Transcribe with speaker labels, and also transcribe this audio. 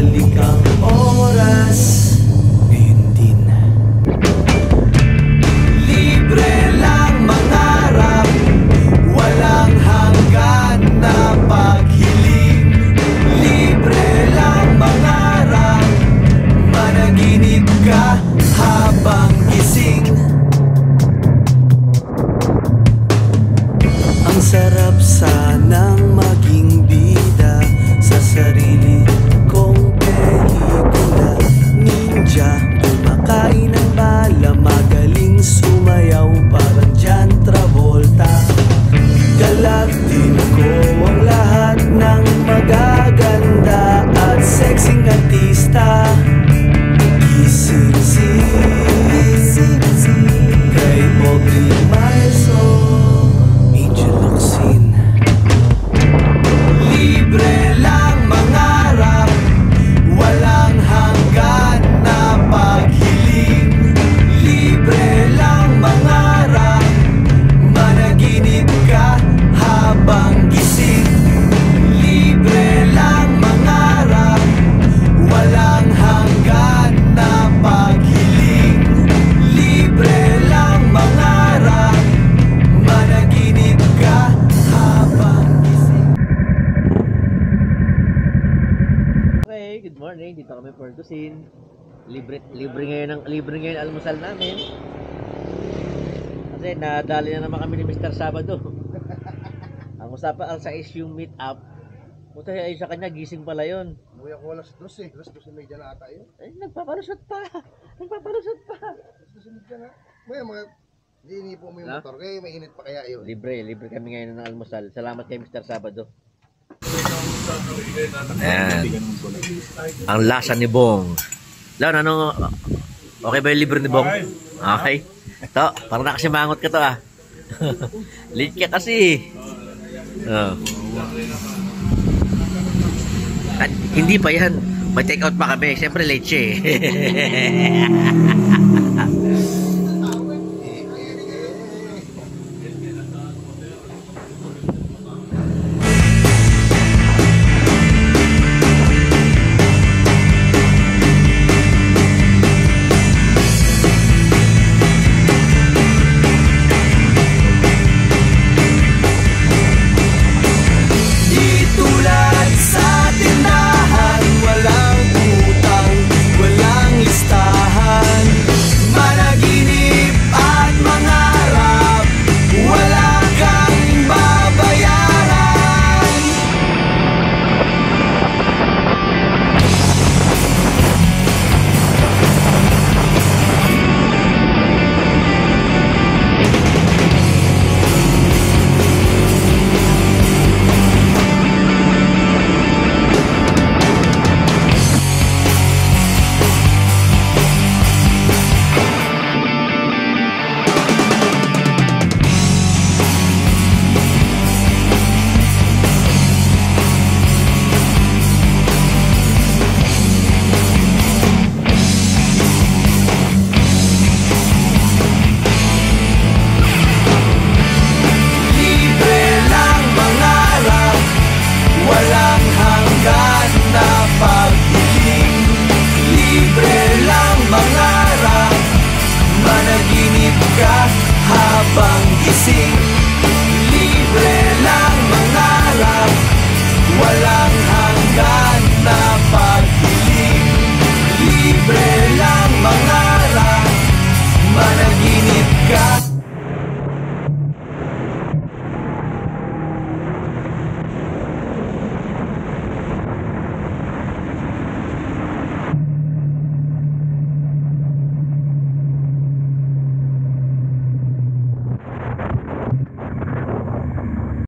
Speaker 1: Angélica. in morning. Dito kami for Cuisine. Libre, libre ngayon ang libre ngayon ang almusal namin. Kasi nadali na naman kami ni Mr. Sabado. ang usapan alas 6 yung meet up. Puta ay sa kanya gising pala yon.
Speaker 2: Umuwi ako alas 12 eh. Alas 12 medya na ata yun.
Speaker 1: Ay, nagpapalusot pa. Nagpapalusot pa.
Speaker 2: Alas 12 medya na. Maya mga, hindi inipo mo yung motor. Kaya mainit pa kaya yun.
Speaker 1: Libre, libre kami ngayon ng almusal. Salamat kay Mr. Sabado. Ayan. Ang lasa ni Bong. Lan, ano? Okay ba yung libre ni Bong? Okay. To, parang nakasimangot ka to ah. Late ka kasi. Oh. At hindi pa yan. May take out pa kami. Siyempre late siya eh.